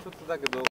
100 годов.